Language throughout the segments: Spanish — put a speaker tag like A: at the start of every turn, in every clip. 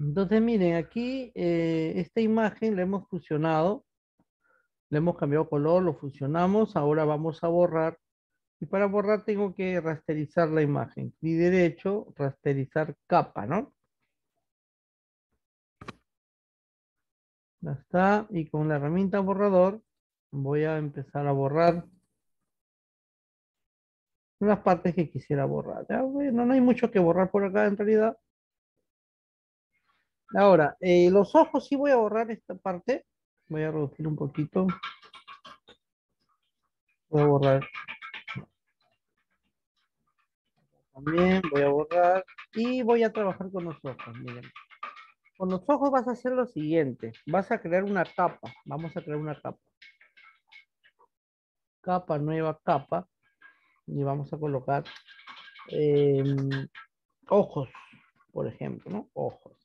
A: Entonces, miren, aquí eh, esta imagen la hemos fusionado, le hemos cambiado color, lo fusionamos, ahora vamos a borrar. Y para borrar tengo que rasterizar la imagen. Clic derecho, rasterizar capa, ¿no? Ya está. Y con la herramienta borrador voy a empezar a borrar unas partes que quisiera borrar. ¿ya? Bueno, no hay mucho que borrar por acá en realidad. Ahora, eh, los ojos sí voy a borrar esta parte. Voy a reducir un poquito. Voy a borrar. También voy a borrar. Y voy a trabajar con los ojos. Miren. Con los ojos vas a hacer lo siguiente. Vas a crear una capa. Vamos a crear una capa. Capa, nueva capa. Y vamos a colocar em, ojos, por ejemplo, ¿no? Ojos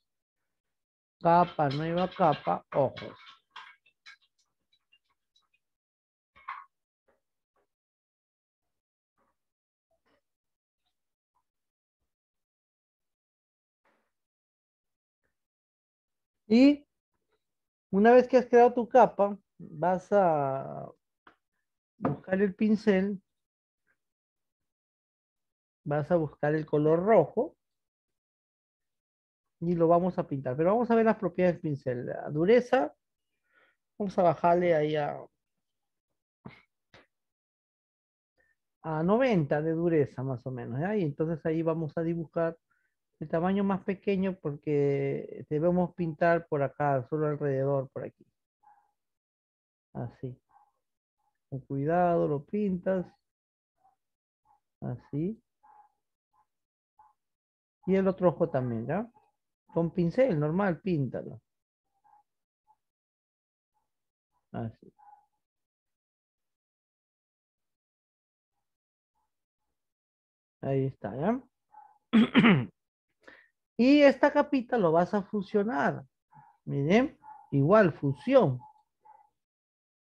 A: capa, nueva capa, ojos. Y una vez que has creado tu capa, vas a buscar el pincel, vas a buscar el color rojo y lo vamos a pintar. Pero vamos a ver las propiedades del pincel. La dureza, vamos a bajarle ahí a, a 90 de dureza más o menos. Y entonces ahí vamos a dibujar el tamaño más pequeño porque debemos pintar por acá, solo alrededor, por aquí. Así. Con cuidado lo pintas. Así. Y el otro ojo también, ¿ya? Con pincel, normal, píntalo. Así. Ahí está, ¿ya? y esta capita lo vas a fusionar. Miren, igual fusión.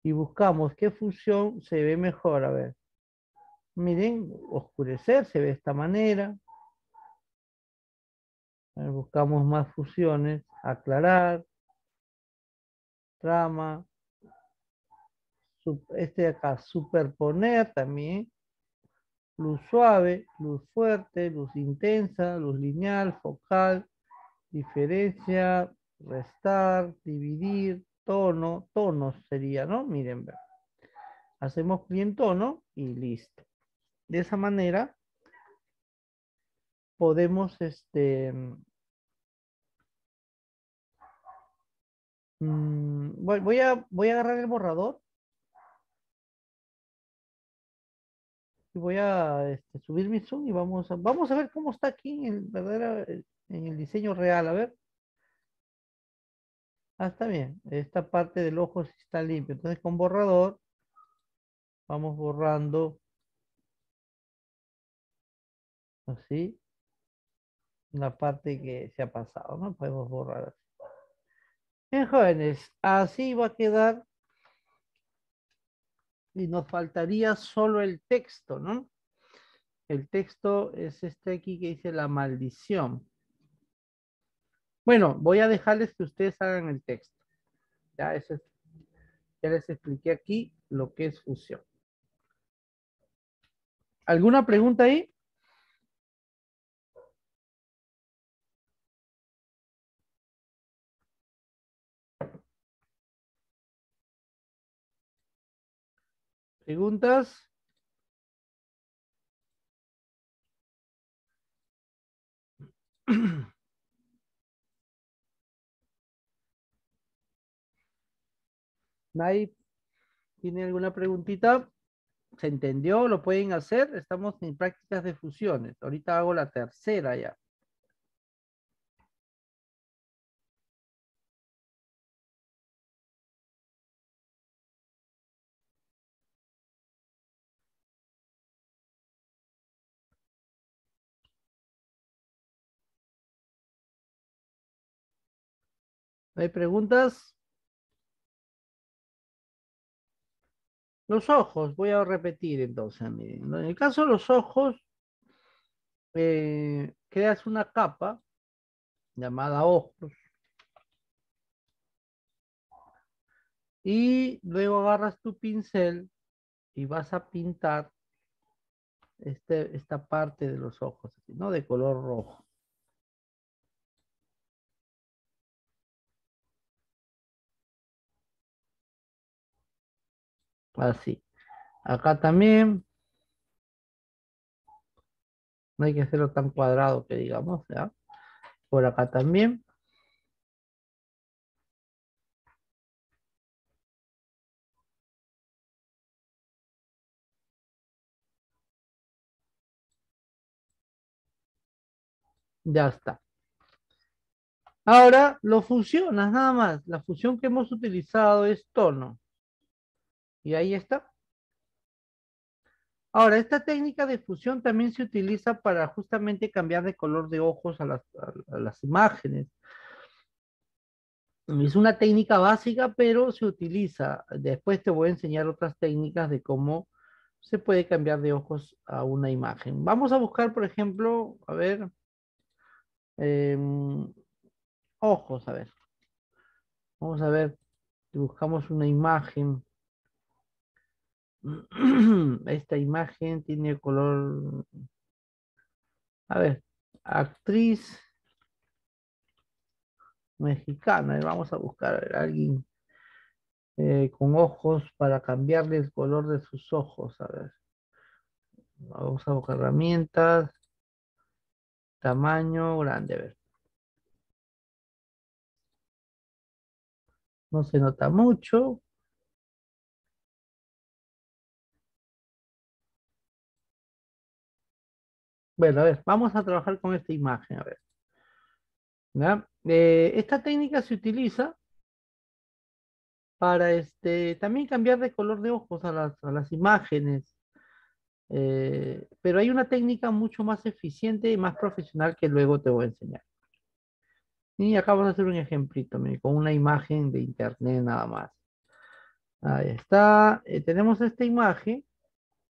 A: Y buscamos qué fusión se ve mejor. A ver. Miren, oscurecer se ve de esta manera buscamos más fusiones, aclarar, trama, este de acá, superponer también, luz suave, luz fuerte, luz intensa, luz lineal, focal, diferencia, restar, dividir, tono, tonos sería, ¿no? Miren, hacemos clic en tono y listo. De esa manera podemos este, mm, voy, a, voy a agarrar el borrador y voy a este, subir mi zoom y vamos a, vamos a ver cómo está aquí en el, en el diseño real. A ver. Ah, está bien. Esta parte del ojo está limpio. Entonces con borrador vamos borrando así la parte que se ha pasado, ¿no? Podemos borrar así. Bien, jóvenes, así va a quedar. Y nos faltaría solo el texto, ¿no? El texto es este aquí que dice la maldición. Bueno, voy a dejarles que ustedes hagan el texto. Ya, ya les expliqué aquí lo que es fusión. ¿Alguna pregunta ahí? ¿Preguntas? ¿Nadie tiene alguna preguntita? ¿Se entendió? ¿Lo pueden hacer? Estamos en prácticas de fusiones. Ahorita hago la tercera ya. ¿Hay preguntas? Los ojos, voy a repetir entonces. Miren. En el caso de los ojos, eh, creas una capa llamada ojos. Y luego agarras tu pincel y vas a pintar este, esta parte de los ojos, ¿no? De color rojo. Así. Acá también. No hay que hacerlo tan cuadrado que digamos, ¿ya? Por acá también. Ya está. Ahora lo fusionas nada más. La fusión que hemos utilizado es tono. Y ahí está. Ahora, esta técnica de fusión también se utiliza para justamente cambiar de color de ojos a las, imágenes. Es una técnica básica, pero se utiliza. Después te voy a enseñar otras técnicas de cómo se puede cambiar de ojos a una imagen. Vamos a buscar, por ejemplo, a ver, em, ojos, a ver. Vamos a ver, buscamos una imagen. Esta imagen tiene color... A ver, actriz mexicana. Vamos a buscar a alguien eh, con ojos para cambiarle el color de sus ojos. A ver. Vamos a buscar herramientas. Tamaño grande. A ver. No se nota mucho. Bueno, a ver, vamos a trabajar con esta imagen, a ver. Eh, esta técnica se utiliza para este, también cambiar de color de ojos a las, imágenes. Eh, pero hay una técnica mucho más eficiente y más profesional que luego te voy a enseñar. Y acá vamos a hacer un ejemplito, con una imagen de internet nada más. Ahí está. Eh, tenemos esta imagen.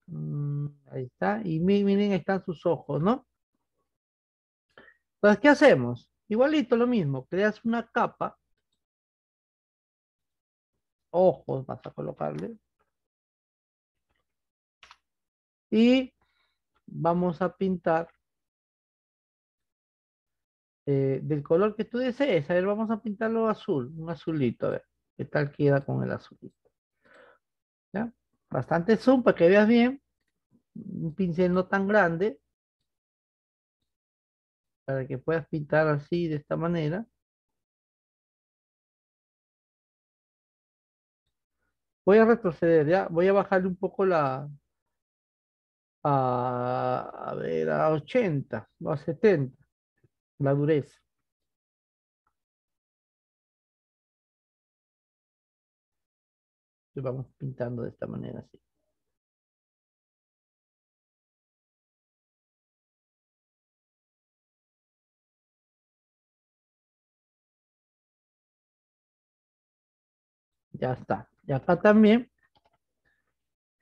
A: Mm, ahí está. Y miren, ahí están sus ojos, ¿no? Entonces, ¿qué hacemos? Igualito lo mismo. Creas una capa. Ojos vas a colocarle. Y vamos a pintar eh, del color que tú desees. A ver, vamos a pintarlo azul, un azulito, a ver qué tal queda con el azulito. Bastante zoom para que veas bien. Un pincel no tan grande. Para que puedas pintar así, de esta manera. Voy a retroceder, ¿ya? Voy a bajarle un poco la... A, a ver, a 80 o a 70 la dureza. Vamos pintando de esta manera así. Ya está. Y acá también,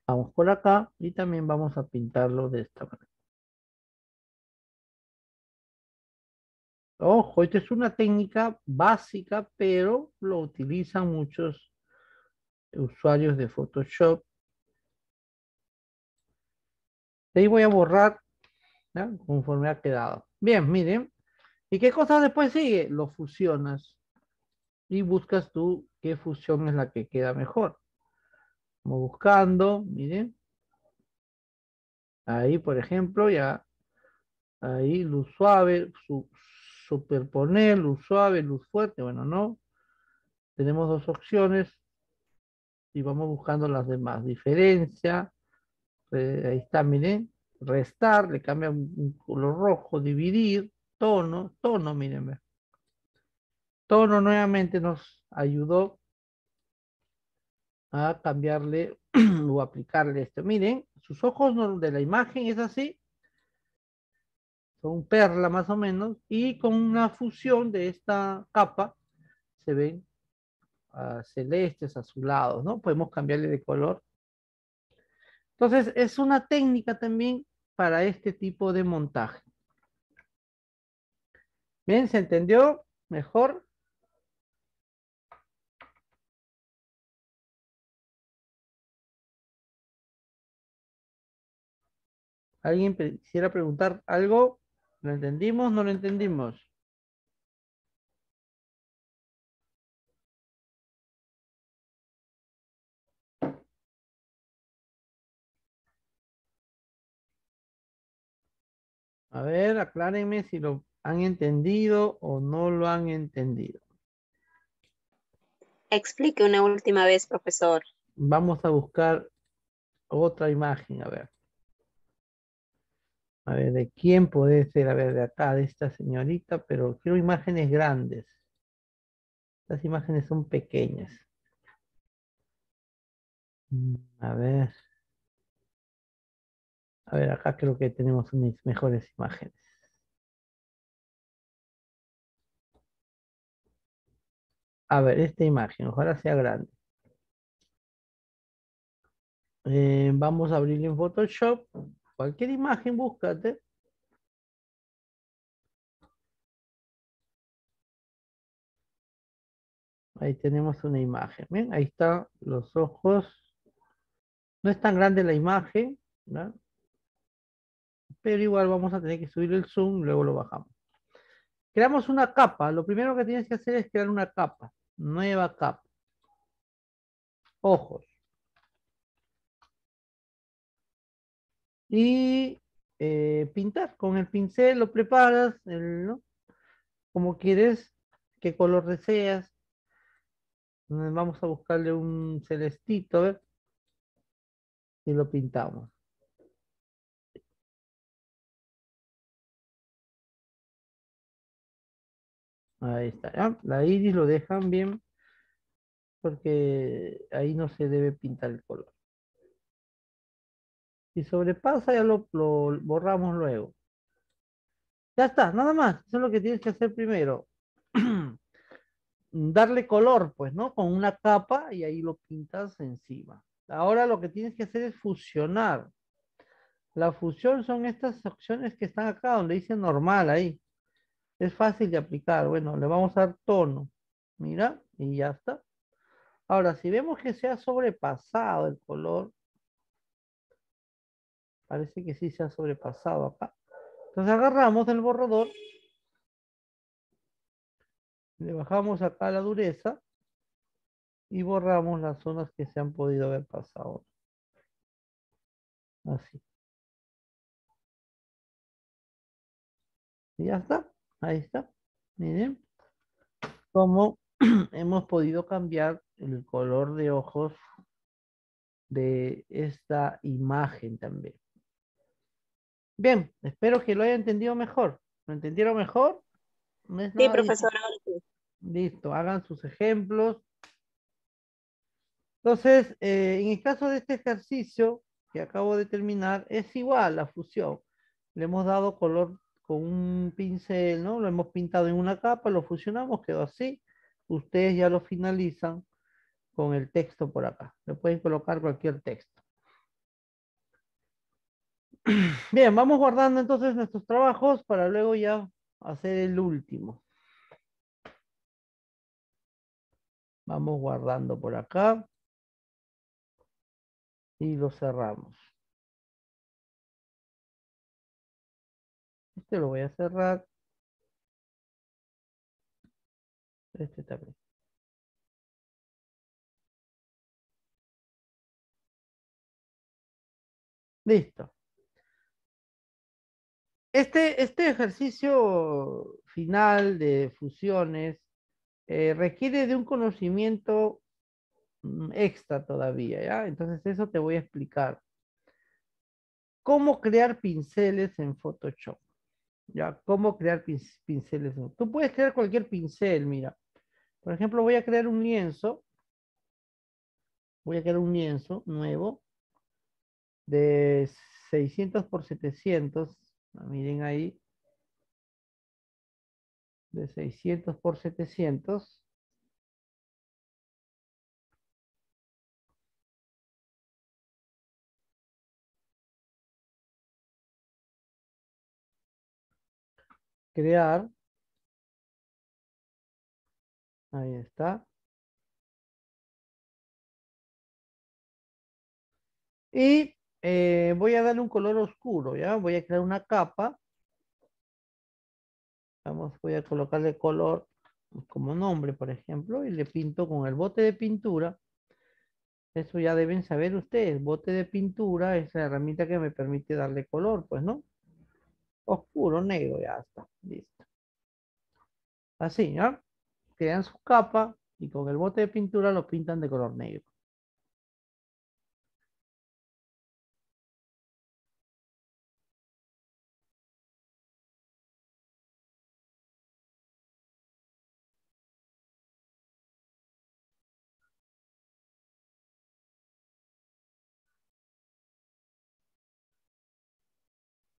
A: vamos por acá y también vamos a pintarlo de esta manera. Ojo, esta es una técnica básica, pero lo utilizan muchos usuarios de Photoshop. De ahí voy a borrar conforme ha quedado. Bien, miren. ¿Y qué cosa después sigue? Lo fusionas y buscas tú qué fusión es la que queda mejor. Como buscando, miren. Ahí, por ejemplo, ya. Ahí, luz suave, su, superponer, luz suave, luz fuerte, bueno, no. Tenemos dos opciones y vamos buscando las demás. Diferencia, eh, ahí está, miren, restar, le cambia un, color rojo, dividir, tono, tono, miren, tono nuevamente nos ayudó a cambiarle o aplicarle esto. Miren, sus ojos de la imagen es así, son perla más o menos, y con una fusión de esta capa se ven celestes, azulados, ¿no? Podemos cambiarle de color. Entonces, es una técnica también para este tipo de montaje. Bien, ¿se entendió mejor? ¿Alguien quisiera preguntar algo? ¿Lo entendimos? ¿No lo entendimos? A ver, aclárenme si lo han entendido o no lo han entendido.
B: Explique una última vez, profesor.
A: Vamos a buscar otra imagen, a ver. A ver, ¿de quién puede ser? A ver, de acá, de esta señorita, pero quiero imágenes grandes. Las imágenes son pequeñas. Mm, a ver. A ver, acá creo que tenemos unas mejores imágenes. A ver, esta imagen, ojalá sea grande. Eh, vamos a abrirle en Photoshop. Cualquier imagen, búscate. Ahí tenemos una imagen. ¿Ven? Ahí están los ojos. No es tan grande la imagen, ¿no? Pero igual vamos a tener que subir el zoom, luego lo bajamos. Creamos una capa. Lo primero que tienes que hacer es crear una capa. Nueva capa. Ojos. Y eh, pintar. Con el pincel lo preparas, ¿no? Como quieres, qué color deseas. Vamos a buscarle un celestito, ¿ver? Y lo pintamos. Ahí está. La iris lo dejan bien porque ahí no se debe pintar el color. Si sobrepasa ya lo, borramos luego. Ya está, nada más. Eso es lo que tienes que hacer primero. Darle color, pues, ¿no? Con una capa y ahí lo pintas encima. Ahora lo que tienes que hacer es fusionar. La fusión son estas opciones que están acá, donde dice normal ahí. Es fácil de aplicar. Bueno, le vamos a dar tono. Mira, y ya está. Ahora, si vemos que se ha sobrepasado el color, parece que sí se ha sobrepasado acá. Entonces agarramos el borrador, le bajamos acá la dureza y borramos las zonas que se han podido haber pasado. Así. Y ya está. Ahí está. Miren cómo hemos podido cambiar el color de ojos de esta imagen también. Bien, espero que lo haya entendido mejor. ¿Lo entendieron mejor?
B: sí, profesor.
A: Listo, hagan sus ejemplos. Entonces, eh, en el caso de este ejercicio que acabo de terminar, es igual la fusión. Le hemos dado color con un pincel, ¿no? Lo hemos pintado en una capa, lo fusionamos, quedó así. Ustedes ya lo finalizan con el texto por acá. Le pueden colocar cualquier texto. Bien, vamos guardando entonces nuestros trabajos para luego ya hacer el último. Vamos guardando por acá. Y lo cerramos. Este lo voy a cerrar. Este también. Listo. Este, este ejercicio final de fusiones eh, requiere de un conocimiento mm, extra todavía, ¿ya? Entonces eso te voy a explicar. ¿Cómo crear pinceles en Photoshop? ¿Ya? ¿Cómo crear pinceles? Tú puedes crear cualquier pincel, mira. Por ejemplo, voy a crear un lienzo. Voy a crear un lienzo nuevo de 600 por 700. Ah, miren ahí. De 600 por 700. Crear Ahí está. Y eh, voy a darle un color oscuro, ¿ya? Voy a crear una capa. Vamos, voy a colocarle color como nombre, por ejemplo, y le pinto con el bote de pintura. Eso ya deben saber ustedes. Bote de pintura es la herramienta que me permite darle color, pues, ¿no? Oscuro, negro, ya está. Listo. Así, ¿ya? Crean su capa y con el bote de pintura lo pintan de color negro.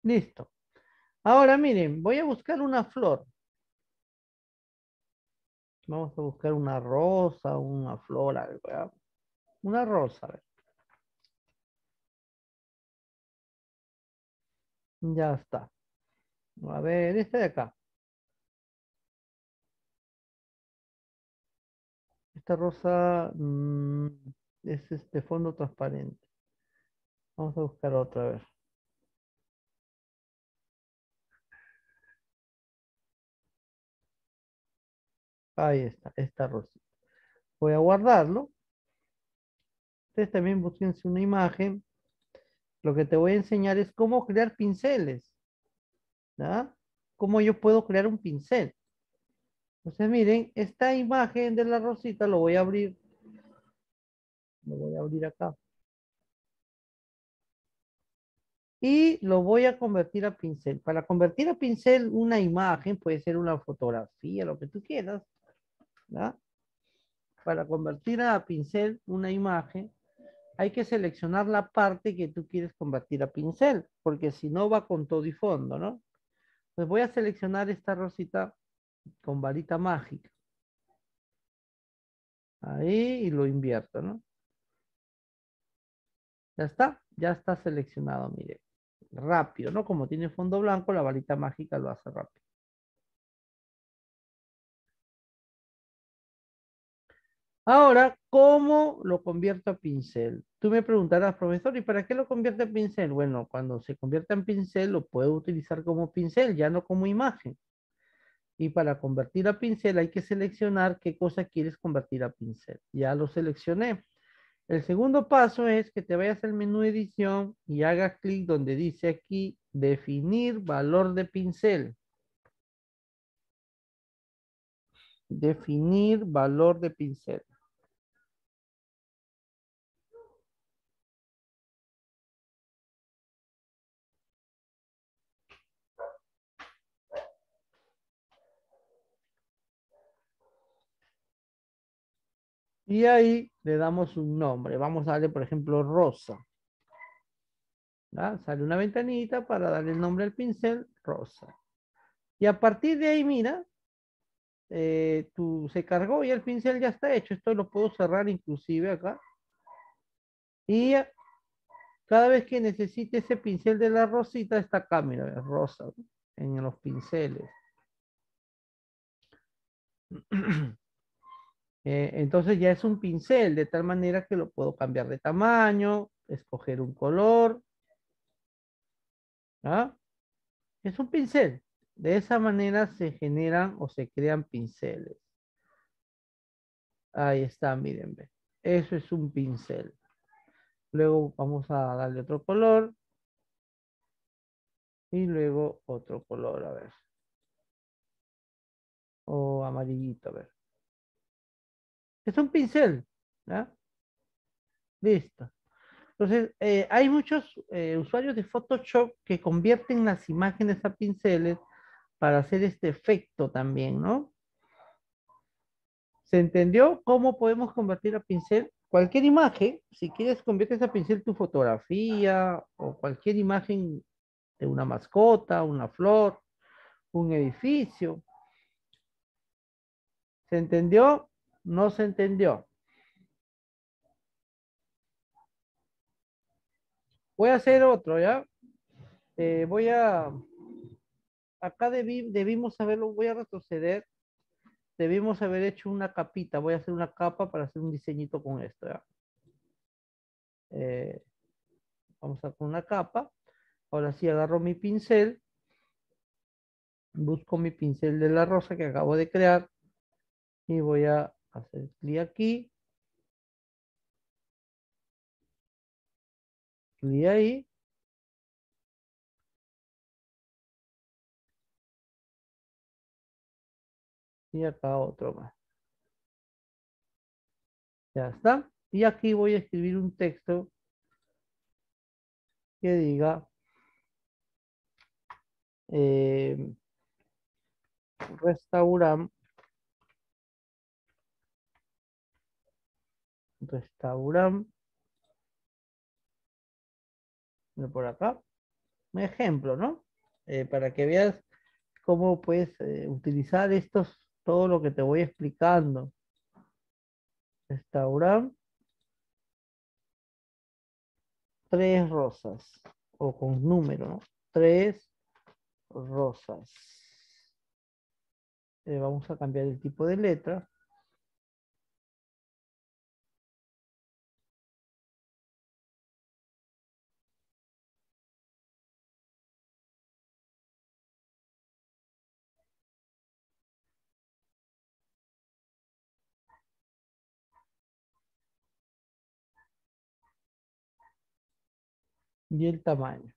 A: Listo. Ahora miren, voy a buscar una flor. Vamos a buscar una rosa, una flor, algo. Una rosa. Ya está. A ver, este de acá. Esta rosa mm, es este fondo transparente. Vamos a buscar otra vez. Ahí está, esta rosita. Voy a guardarlo. Ustedes también búsquense una imagen. Lo que te voy a enseñar es cómo crear pinceles. ¿Ya? Cómo yo puedo crear un pincel. Entonces miren, esta imagen de la rosita lo voy a abrir. Lo voy a abrir acá. y lo voy a convertir a pincel. Para convertir a pincel una imagen, puede ser una fotografía, lo que tú quieras, para convertir a pincel una imagen, hay que seleccionar la parte que tú quieres convertir a pincel, porque si no va con todo y fondo, ¿no? Pues voy a seleccionar esta rosita con varita mágica. Ahí y lo invierto, ¿no? Ya está, ya está seleccionado, mire. Rápido, ¿no? Como tiene fondo blanco, la varita mágica lo hace rápido. Ahora, ¿cómo lo convierto a pincel? Tú me preguntarás, profesor, ¿y para qué lo convierte a pincel? Bueno, cuando se convierte en pincel, lo puedo utilizar como pincel, ya no como imagen. Y para convertir a pincel hay que seleccionar qué cosa quieres convertir a pincel. Ya lo seleccioné. El segundo paso es que te vayas al menú edición y hagas clic donde dice aquí definir valor de pincel. Definir valor de pincel. Y ahí le damos un nombre. Vamos a darle, por ejemplo, rosa. Sale una ventanita para darle el nombre al pincel, rosa. Y a partir de ahí, mira, eh, se cargó y el pincel ya está hecho. Esto lo puedo cerrar inclusive acá. Y cada vez que necesite ese pincel de la rosita, está acá, mira, rosa, en los pinceles. Eh, entonces ya es un pincel, de tal manera que lo puedo cambiar de tamaño, escoger un color. ¿Ah? Es un pincel. De esa manera se generan o se crean pinceles. Ahí está, miren. Eso es un pincel. Luego vamos a darle otro color. Y luego otro color, a ver. O amarillito, a ver. Es un pincel. Listo. Entonces, eh, hay muchos eh, usuarios de Photoshop que convierten las imágenes a pinceles para hacer este efecto también, ¿no? ¿Se entendió cómo podemos convertir a pincel? Cualquier imagen, si quieres, conviertes a pincel tu fotografía o cualquier imagen de una mascota, una flor, un edificio. ¿Se entendió? No se entendió. Voy a hacer otro, ¿ya? Eh, voy a... Acá debimos saberlo, voy a retroceder. debimos haber hecho una capita. Voy a hacer una capa para hacer un diseñito con esto. ¿ya? Eh, vamos a hacer una capa. Ahora sí agarro mi pincel. Busco mi pincel de la rosa que acabo de crear. Y voy a hacer clic aquí. Clic ahí. Y acá otro más. Ya está. Y aquí voy a escribir un texto que diga eh, restaurante por acá. Un ejemplo no eh, para que veas cómo puedes eh, utilizar estos todo lo que te voy explicando. Restaurante tres rosas o con número ¿no? tres rosas. Eh, vamos a cambiar el tipo de letra y el tamaño.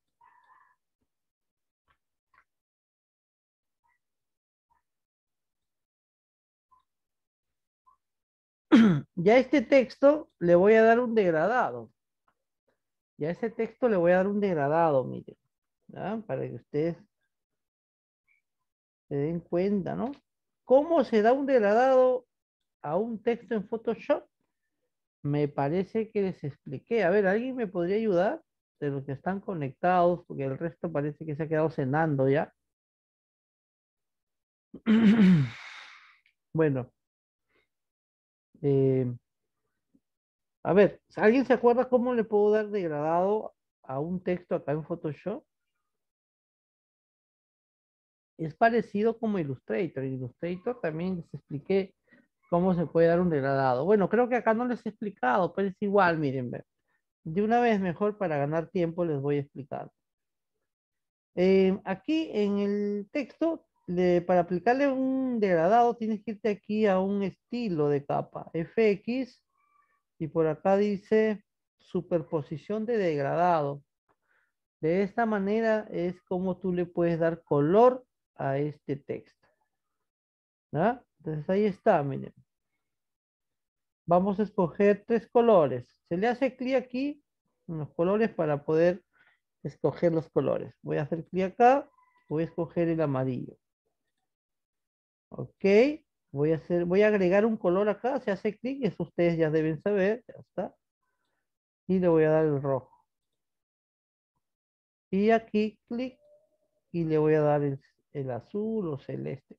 A: Ya este texto le voy a dar un degradado. Ya ese texto le voy a dar un degradado, miren. Para que ustedes se den cuenta, ¿no? ¿Cómo se da un degradado a un texto en Photoshop? Me parece que les expliqué. A ver, ¿alguien me podría ayudar? De los que están conectados, porque el resto parece que se ha quedado cenando ya. bueno. Eh, a ver, ¿alguien se acuerda cómo le puedo dar degradado a un texto acá en Photoshop? Es parecido como Illustrator. Illustrator también les expliqué cómo se puede dar un degradado. Bueno, creo que acá no les he explicado, pero es igual, miren, de una vez mejor para ganar tiempo les voy a explicar. Eh, aquí en el texto, para aplicarle un degradado, tienes que irte aquí a un estilo de capa, FX, y por acá dice superposición de degradado. De esta manera es como tú le puedes dar color a este texto. Entonces ahí está, miren. Vamos a escoger tres colores. Se le hace clic aquí en los colores para poder escoger los colores. Voy a hacer clic acá, voy a escoger el amarillo. Ok, voy a hacer, voy a agregar un color acá, se hace clic, eso ustedes ya deben saber, ya está. Y le voy a dar el rojo. Y aquí clic y le voy a dar el, el azul o celeste.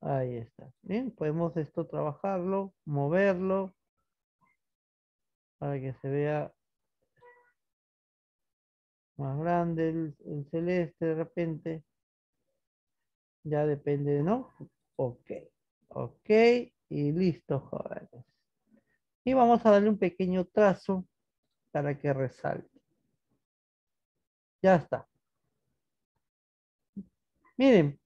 A: Ahí está. Bien, podemos esto trabajarlo, moverlo para que se vea más grande el, celeste de repente. Ya depende, ¿no? Ok. Ok. Y listo, jóvenes. Y vamos a darle un pequeño trazo para que resalte. Ya está. Miren,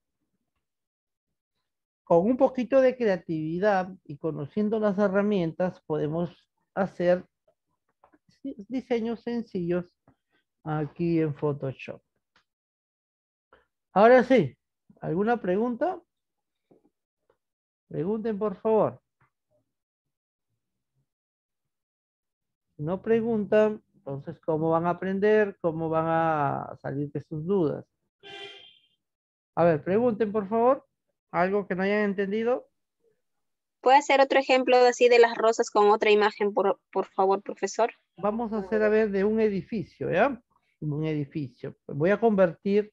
A: con un poquito de creatividad y conociendo las herramientas podemos hacer diseños sencillos aquí en Photoshop. Ahora sí, ¿alguna pregunta? Pregunten por favor. Si no preguntan, entonces ¿cómo van a aprender? ¿Cómo van a salir de sus dudas? A ver, pregunten por favor. ¿Algo que no hayan entendido?
B: ¿Puede hacer otro ejemplo así de las rosas con otra imagen, por, por favor, profesor?
A: Vamos a hacer a ver de un edificio, ¿ya? Un edificio. Voy a convertir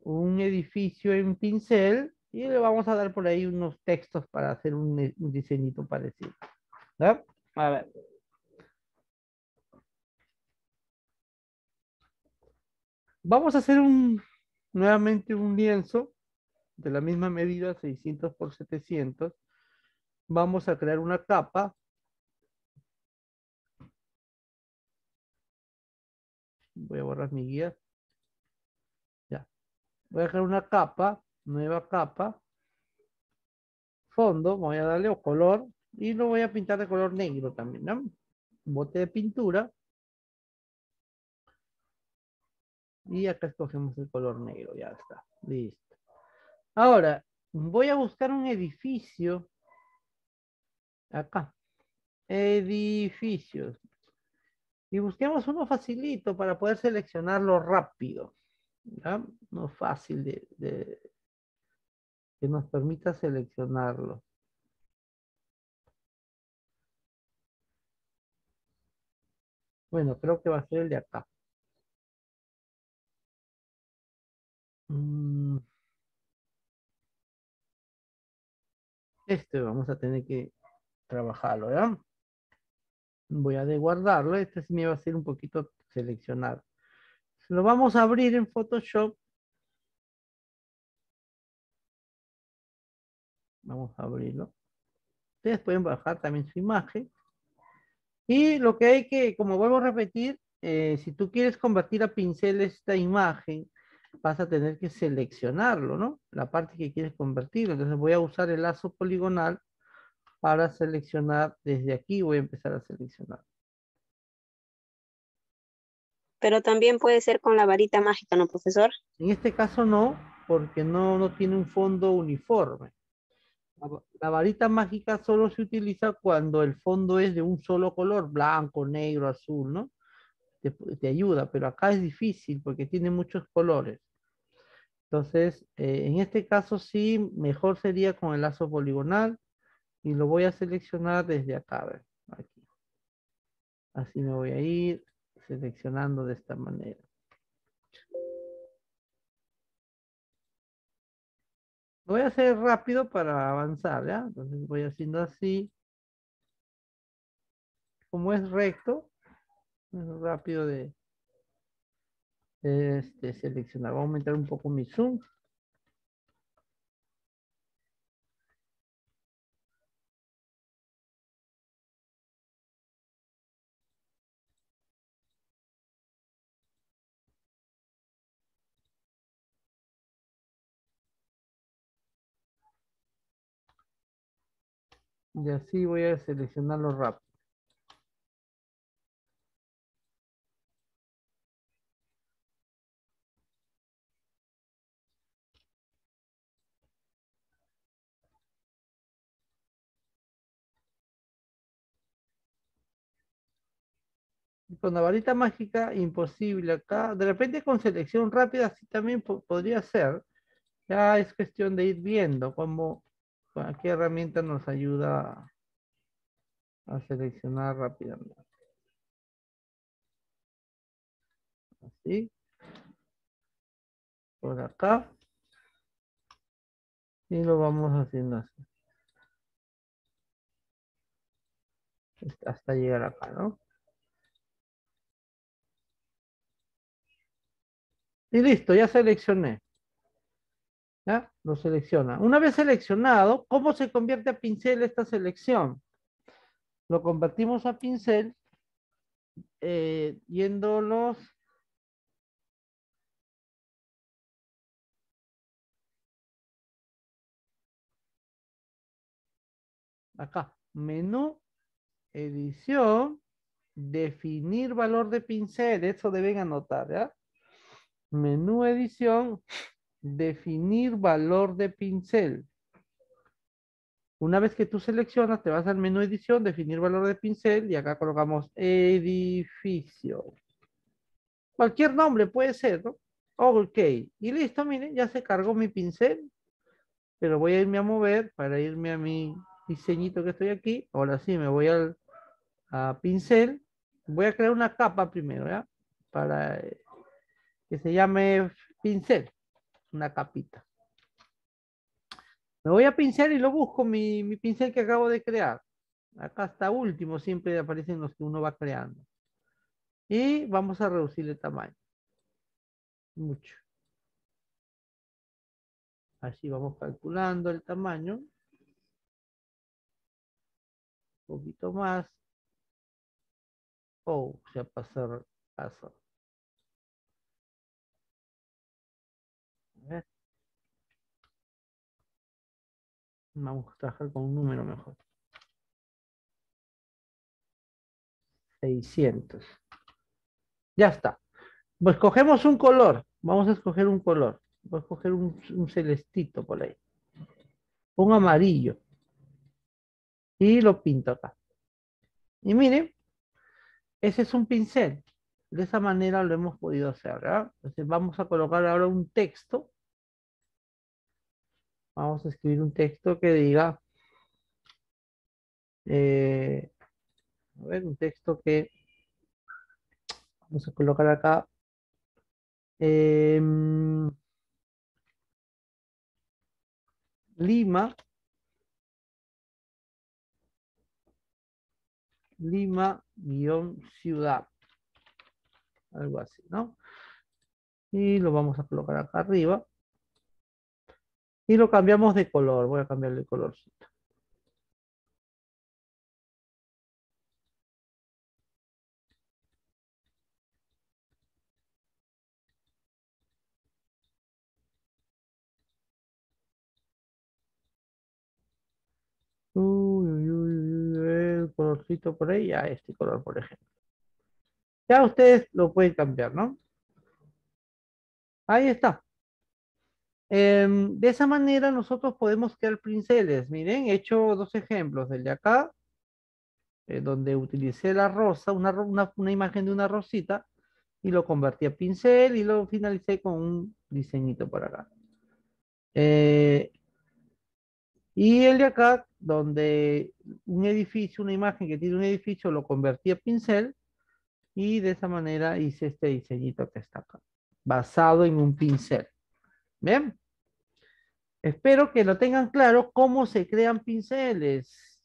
A: un edificio en pincel y le vamos a dar por ahí unos textos para hacer un, un diseñito parecido. ¿Ya? A ver. Vamos a hacer un, nuevamente un lienzo de la misma medida, 600 por 700. Vamos a crear una capa. Voy a borrar mi guía. Ya. Voy a crear una capa, nueva capa. Fondo, voy a darle color y lo voy a pintar de color negro también, ¿no? Bote de pintura. Y acá escogemos el color negro, ya está, listo. Ahora, voy a buscar un edificio. Acá. Edificios. Y busquemos uno facilito para poder seleccionarlo rápido. ¿ya? No fácil de, que nos permita seleccionarlo. Bueno, creo que va a ser el de acá. Mm. Este vamos a tener que trabajarlo, ¿ya? Voy a desguardarlo. Este sí me va a ser un poquito seleccionado. Lo vamos a abrir en Photoshop. Vamos a abrirlo. Ustedes pueden bajar también su imagen. Y lo que hay que, como vuelvo a repetir, eh, si tú quieres convertir a pincel esta imagen, vas a tener que seleccionarlo, ¿no? La parte que quieres convertir. Entonces voy a usar el lazo poligonal para seleccionar desde aquí. Voy a empezar a seleccionar.
B: Pero también puede ser con la varita mágica, ¿no, profesor?
A: En este caso no, porque no, no tiene un fondo uniforme. La varita mágica solo se utiliza cuando el fondo es de un solo color, blanco, negro, azul, ¿no? Te, ayuda, pero acá es difícil porque tiene muchos colores. Entonces, eh, en este caso sí, mejor sería con el lazo poligonal y lo voy a seleccionar desde acá, ver, aquí. Así me voy a ir seleccionando de esta manera. voy a hacer rápido para avanzar, ¿ya? Entonces voy haciendo así. Como es recto, rápido de, este, seleccionar. Voy a aumentar un poco mi zoom. Y así voy a seleccionarlo rápido. Con la varita mágica, imposible acá. De repente con selección rápida, así también podría ser. Ya es cuestión de ir viendo cómo, qué herramienta nos ayuda a seleccionar rápidamente. Así. Por acá. Y lo vamos haciendo así. Hasta llegar acá, ¿no? Y listo, ya seleccioné. ¿Ya? Lo selecciona. Una vez seleccionado, ¿cómo se convierte a pincel esta selección? Lo convertimos a pincel eh, yéndolos acá, menú, edición, definir valor de pincel, eso deben anotar, ¿ya? Menú edición, definir valor de pincel. Una vez que tú seleccionas, te vas al menú edición, definir valor de pincel y acá colocamos edificio. Cualquier nombre puede ser, ¿no? Ok. Y listo, miren, ya se cargó mi pincel. Pero voy a irme a mover para irme a mi diseñito que estoy aquí. Ahora sí, me voy al a pincel. Voy a crear una capa primero, ¿ya? Para que se llame pincel, una capita. Me voy a pincel y lo busco, mi, mi pincel que acabo de crear. Acá está último, siempre aparecen los que uno va creando. Y vamos a reducir el tamaño. mucho. Así vamos calculando el tamaño. Un poquito más. Oh, se va a pasar paso. Vamos a trabajar con un número mejor. 600. Ya está. Pues cogemos un color. Vamos a escoger un color. Voy a escoger un, celestito por ahí. Un amarillo. Y lo pinto acá. Y miren, ese es un pincel. De esa manera lo hemos podido hacer. Entonces vamos a colocar ahora un texto. Vamos a escribir un texto que diga, eh, a ver, un texto que, vamos a colocar acá, em, Lima, Lima, guion ciudad. Algo así, ¿no? Y lo vamos a colocar acá arriba. Y lo cambiamos de color. Voy a cambiarle de colorcito. Uy, uy, uy, uy, el colorcito por ahí, ya este color, por ejemplo. Ya ustedes lo pueden cambiar, ¿no? Ahí está. Em, de esa manera nosotros podemos crear pinceles. Miren, he hecho dos ejemplos. El de acá, eh, donde utilicé la rosa, una, imagen de una rosita, y lo convertí a pincel y lo finalicé con un diseñito por acá. Eh, y el de acá, donde un edificio, una imagen que tiene un edificio, lo convertí a pincel y de esa manera hice este diseñito que está acá, basado en un pincel. ¿Bien? Espero que lo tengan claro cómo se crean pinceles.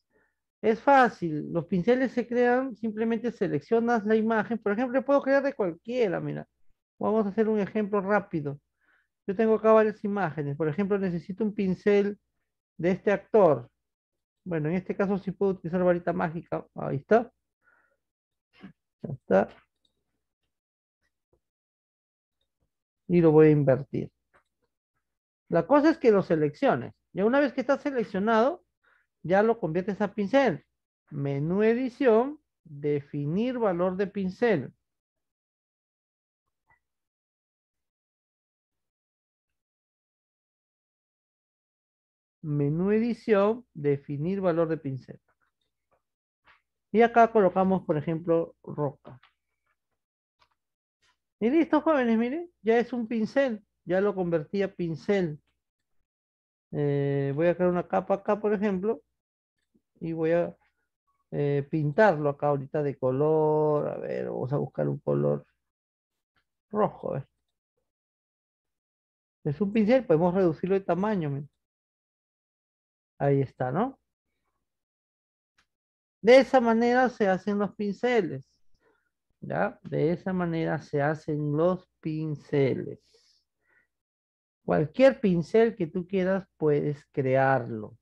A: Es fácil, los pinceles se crean, simplemente seleccionas la imagen. Por ejemplo, puedo crear de cualquiera, mira. Vamos a hacer un ejemplo rápido. Yo tengo acá varias imágenes. Por ejemplo, necesito un pincel de este actor. Bueno, en este caso sí puedo utilizar varita mágica. Ahí está. Ya está. Y lo voy a invertir. La cosa es que lo selecciones. Ya una vez que está seleccionado, ya lo conviertes a pincel. Menú edición, definir valor de pincel. menú edición, definir valor de pincel. Y acá colocamos, por ejemplo, roca. Y listo, jóvenes, miren, ya es un pincel, ya lo convertí a pincel. Eh, voy a crear una capa acá, por ejemplo, y voy a eh, pintarlo acá ahorita de color. A ver, vamos a buscar un color rojo. Es un pincel, podemos reducirlo de tamaño. Ahí está, ¿no? De esa manera se hacen los pinceles. ¿Ya? De esa manera se hacen los pinceles. Cualquier pincel que tú quieras puedes crearlo.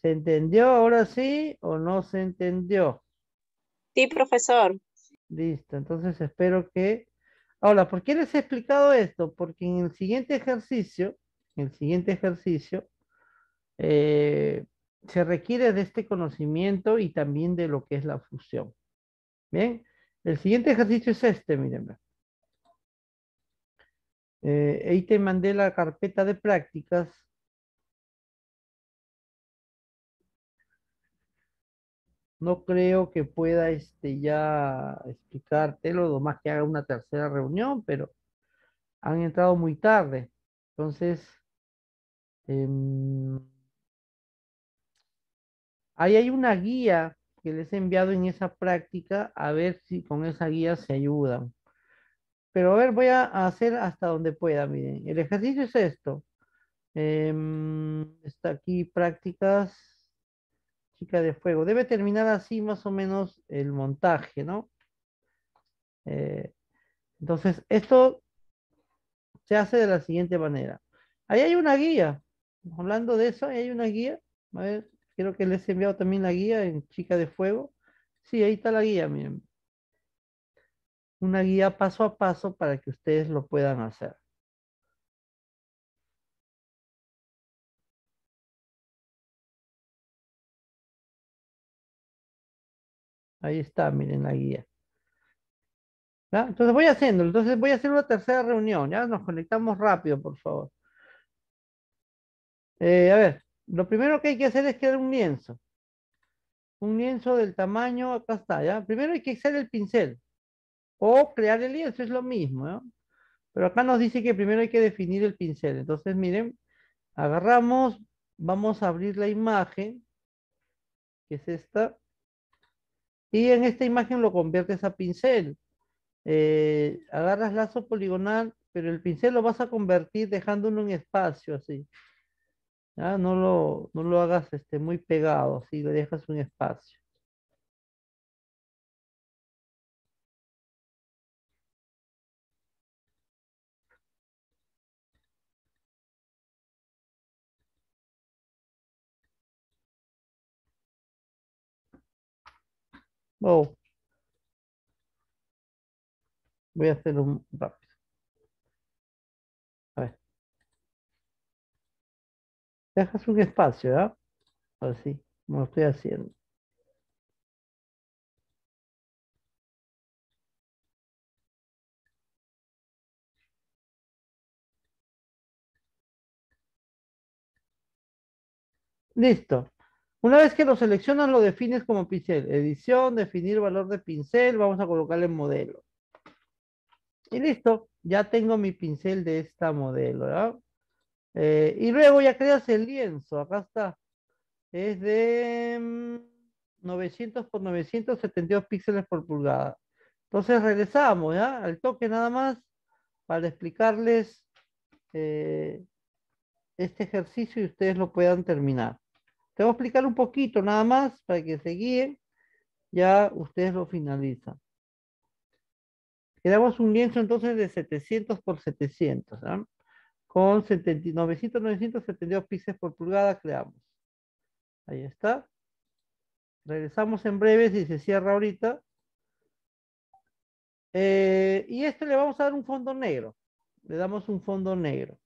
A: ¿Se entendió ahora sí o no se entendió?
B: Sí, profesor.
A: Listo, entonces espero que... Ahora, ¿por qué les he explicado esto? Porque en el siguiente ejercicio, en el siguiente ejercicio, eh, se requiere de este conocimiento y también de lo que es la fusión. Bien, el siguiente ejercicio es este, miren. Eh, ahí te mandé la carpeta de prácticas. No creo que pueda este, ya explicártelo, lo más que haga una tercera reunión, pero han entrado muy tarde. Entonces, em, Ahí hay una guía que les he enviado en esa práctica, a ver si con esa guía se ayudan. Pero a ver, voy a hacer hasta donde pueda, miren. El ejercicio es esto. Em, está aquí prácticas, chica de fuego. Debe terminar así más o menos el montaje, ¿no? Eh, entonces, esto se hace de la siguiente manera. Ahí hay una guía. Hablando de eso, ahí hay una guía. A ver, creo que les he enviado también la guía en Chica de Fuego. Sí, ahí está la guía, miren. Una guía paso a paso para que ustedes lo puedan hacer. Ahí está, miren la guía. Entonces voy haciendo, entonces voy a hacer una tercera reunión, ¿ya? Nos conectamos rápido, por favor. Eh, a ver, lo primero que hay que hacer es crear un lienzo. Un lienzo del tamaño, acá está, ¿ya? Primero hay que hacer el pincel. O crear el lienzo, es lo mismo, ¿no? Pero acá nos dice que primero hay que definir el pincel. Entonces, miren, agarramos, vamos a abrir la imagen, que es esta. Y en esta imagen lo conviertes a pincel. Eh, agarras lazo poligonal, pero el pincel lo vas a convertir dejándolo en espacio así. No, lo, no lo hagas este, muy pegado, así le dejas un espacio. Oh. Voy a hacerlo rápido. A ver. Dejas un espacio, ¿ya? Así, como estoy haciendo. Listo. Una vez que lo seleccionas, lo defines como pincel. Edición, definir valor de pincel. Vamos a colocarle modelo. Y listo. Ya tengo mi pincel de esta modelo. Eh, y luego ya creas el lienzo. Acá está. Es de 900 mm, por 972 píxeles por pulgada. Entonces regresamos, ¿ya? Al toque nada más para explicarles eh, este ejercicio y ustedes lo puedan terminar. Te voy a explicar un poquito nada más para que se guíen. Ya ustedes lo finalizan. Creamos un lienzo entonces de 700 por 700. ¿ah? Con 900, 972 píxeles por pulgada creamos. Ahí está. Regresamos en breve si se cierra ahorita. Eh, y este le vamos a dar un fondo negro. Le damos un fondo negro.